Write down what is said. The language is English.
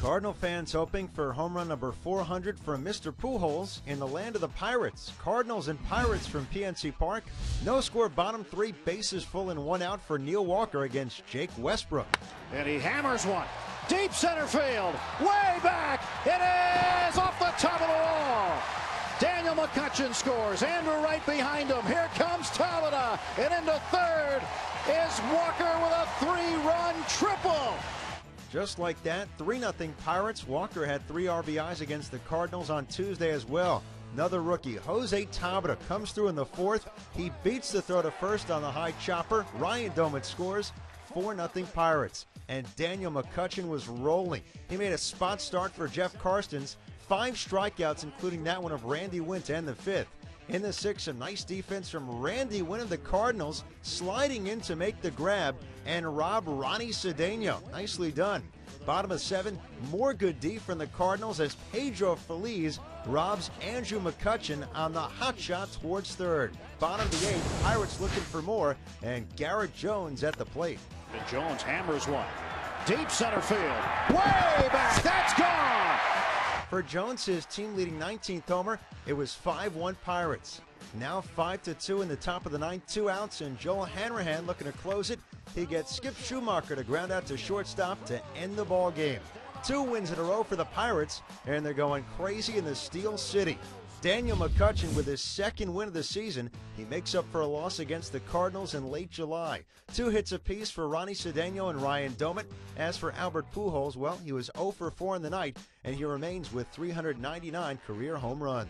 Cardinal fans hoping for home run number 400 from Mr. Pujols in the land of the Pirates. Cardinals and Pirates from PNC Park. No score, bottom three, bases full and one out for Neil Walker against Jake Westbrook. And he hammers one. Deep center field. Way back. It is off the top of the wall. Daniel McCutchen scores. Andrew right behind him. Here comes Tabata. And into third is Walker with a three-run triple. Just like that, 3 0 Pirates. Walker had three RBIs against the Cardinals on Tuesday as well. Another rookie, Jose Tabata, comes through in the fourth. He beats the throw to first on the high chopper. Ryan Doumit scores 4 0 Pirates. And Daniel McCutchen was rolling. He made a spot start for Jeff Karstens. Five strikeouts, including that one of Randy Winn and the fifth. In the sixth, a nice defense from Randy Winn of the Cardinals, sliding in to make the grab and rob Ronnie Cedeno. Nicely done. Bottom of seven, more good D from the Cardinals as Pedro Feliz robs Andrew McCutchen on the hot shot towards third. Bottom of the eighth, Pirates looking for more, and Garrett Jones at the plate. And Jones hammers one. Deep center field. Way back. That's gone. For Jones, his team leading 19th homer, it was 5 1 Pirates. Now 5 2 in the top of the ninth, two outs, and Joel Hanrahan looking to close it. He gets Skip Schumaker to ground out to shortstop to end the ball game. Two wins in a row for the Pirates, and they're going crazy in the Steel City. Daniel McCutchen with his second win of the season. He makes up for a loss against the Cardinals in late July. Two hits apiece for Ronnie Cedeno and Ryan Doumit. As for Albert Pujols, well, he was 0 for 4 in the night, and he remains with 399 career home runs.